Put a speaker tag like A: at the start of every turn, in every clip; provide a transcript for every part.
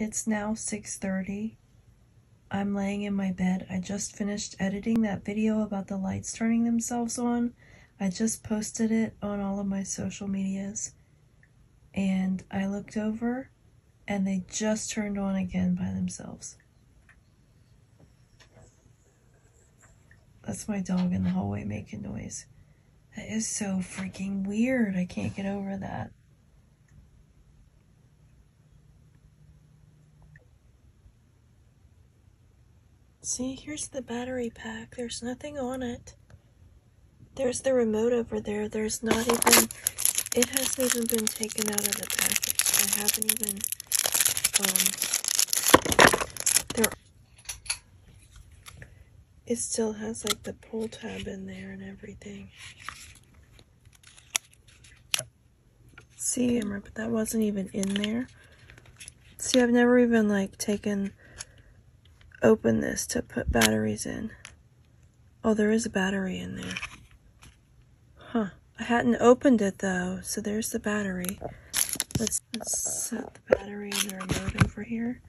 A: It's now 6:30. I'm laying in my bed. I just finished editing that video about the lights turning themselves on. I just posted it on all of my social medias. And I looked over and they just turned on again by themselves. That's my dog in the hallway making noise. That is so freaking weird. I can't get over that. See, here's the battery pack. There's nothing on it. There's the remote over there. There's not even, it hasn't even been taken out of the package. I haven't even, um, there, it still has like the pull tab in there and everything. See, but that wasn't even in there. See, I've never even like taken open this to put batteries in. Oh, there is a battery in there. Huh. I hadn't opened it though, so there's the battery. Let's, let's set the battery in the remote over here.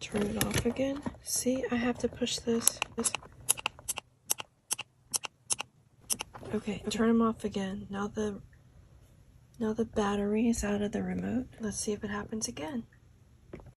A: Turn it off again. See, I have to push this. this. Okay, turn them off again. Now the now the battery is out of the remote. Let's see if it happens again.